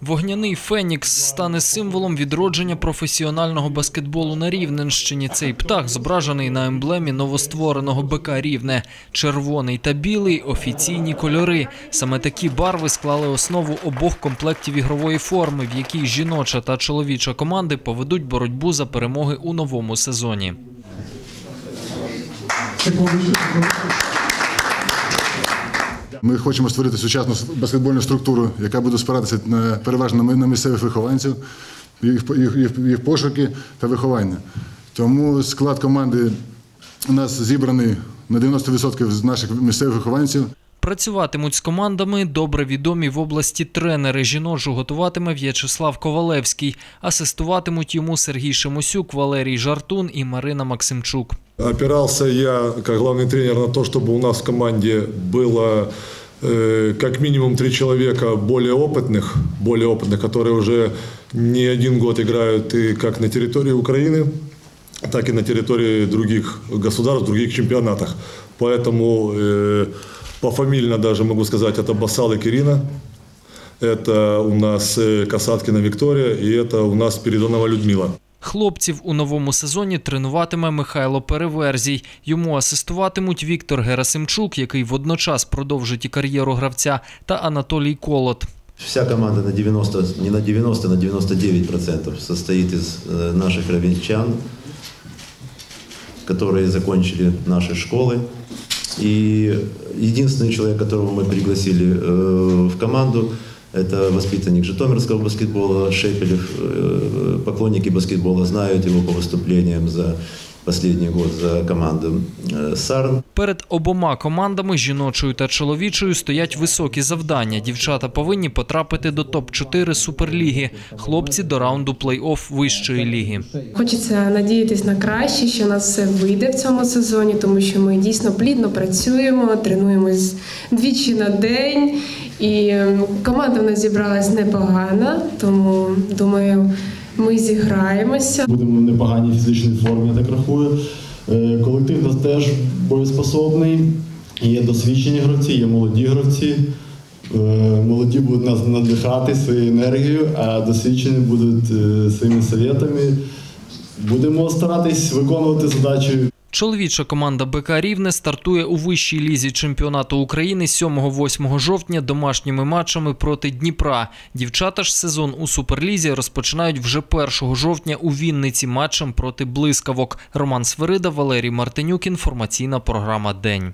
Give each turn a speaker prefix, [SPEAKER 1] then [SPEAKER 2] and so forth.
[SPEAKER 1] Вогняний Фенікс стане символом відродження професіонального баскетболу на Рівненщині. Цей птах зображений на емблемі новоствореного БК Рівне. Червоний та білий офіційні кольори. Саме такі барви склали основу обох комплектів ігрової форми, в якій жіноча та чоловіча команди поведуть боротьбу за перемоги у новому сезоні.
[SPEAKER 2] Ми хочемо створити сучасну баскетбольну структуру, яка буде спиратися на переважно на місцевих вихованців, їх, їх, їх, їх пошуки та виховання. Тому склад команди у нас зібраний на 90% з наших місцевих вихованців.
[SPEAKER 1] Працюватимуть з командами добре відомі в області тренери. Жіночу готуватиме В'ячеслав Ковалевський. Асистуватимуть йому Сергій Шемосюк, Валерій Жартун і Марина Максимчук.
[SPEAKER 3] Опирался я, как главный тренер, на то, чтобы у нас в команде было э, как минимум три человека более опытных, более опытных, которые уже не один год играют и как на территории Украины, так и на территории других государств, других чемпионатах. Поэтому э, пофамильно даже могу сказать, это Басал и Кирина, это у нас э, Касаткина Виктория и это у нас Спиридонова Людмила.
[SPEAKER 1] Хлопців у новому сезоні тренуватиме Михайло Переверзій. Йому асистуватимуть Віктор Герасимчук, який водночас продовжить і кар'єру гравця, та Анатолій Колот.
[SPEAKER 4] Вся команда на 90, не на 90, на 99% состоит из э, наших ровенчан, которые закончили наши школы. И единственный человек, которого мы пригласили э, в команду, это воспитанник Житомирского баскетбола Шепелев. Э, Поклонники баскетбола знают его по выступлениям за последний год за команду э, Сарн.
[SPEAKER 1] Перед обома командами жіночою та чоловічою стоять високі завдання. Дівчата повинні потрапити до топ-4 суперліги. Хлопці до раунду плей-офф вищої ліги.
[SPEAKER 5] Хочеться надіятись на краще, що у нас все вийде в цьому сезоні, тому що ми дійсно плідно працюємо, тренуємось двічі на день, і ем, команда в нас зібралась непогана, тому думаю, ми зіграємося.
[SPEAKER 6] Будемо в непоганій фізичній формі, я так рахую. Е, Колектив нас теж боєспособний. Є досвідчені гравці, є молоді гравці. Е, Молоді будуть нас надихати своєю енергією, а досвідчені будуть е, своїми совєтами. Будемо старатись виконувати задачі
[SPEAKER 1] Чоловіча команда БК Рівне стартує у вищій лізі чемпіонату України 7-8 жовтня домашніми матчами проти Дніпра. Дівчата ж сезон у суперлізі розпочинають вже 1 жовтня у Вінниці матчем проти блискавок. Роман Свирида, Валерій Мартинюк. Інформаційна програма День.